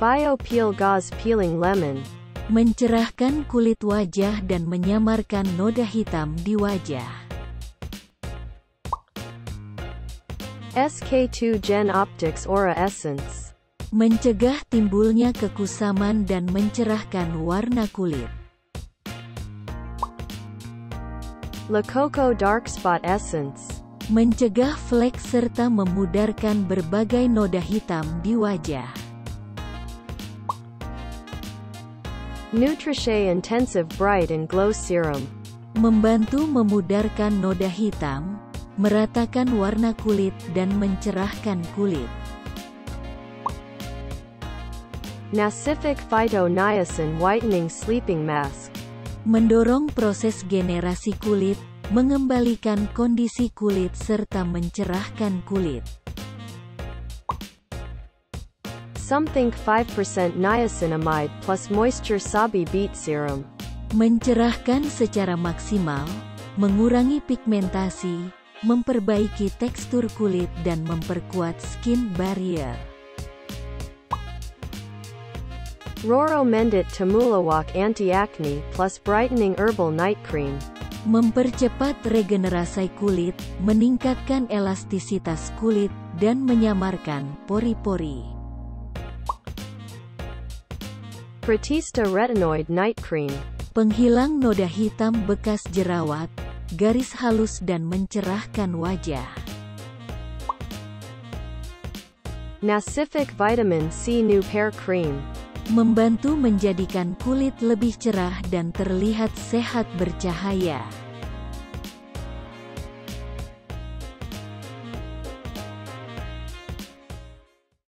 Bio Peel Gauze Peeling Lemon. mencerahkan kulit wajah dan menyamarkan noda hitam di wajah. SK2 Gen Optics Aura Essence. Mencegah timbulnya kekusaman dan mencerahkan warna kulit. Le Coco Dark Spot Essence. Mencegah flek serta memudarkan berbagai noda hitam di wajah. Nutriche Intensive Bright and Glow Serum. Membantu memudarkan noda hitam, meratakan warna kulit dan mencerahkan kulit. Nacific Phyto Niacin Whitening Sleeping Mask. Mendorong proses generasi kulit, mengembalikan kondisi kulit serta mencerahkan kulit. Something 5% niacinamide plus moisture sabi beet serum. Mencerahkan secara maksimal, mengurangi pigmentasi, memperbaiki tekstur kulit dan memperkuat skin barrier. Roro Mendit Temulawak Anti-Acne plus Brightening Herbal Night Cream. Mempercepat regenerasi kulit, meningkatkan elastisitas kulit, dan menyamarkan pori-pori. Pratista Retinoid Night Cream. Penghilang noda hitam bekas jerawat, garis halus dan mencerahkan wajah. Nacific Vitamin C New Pair Cream. Membantu menjadikan kulit lebih cerah dan terlihat sehat bercahaya.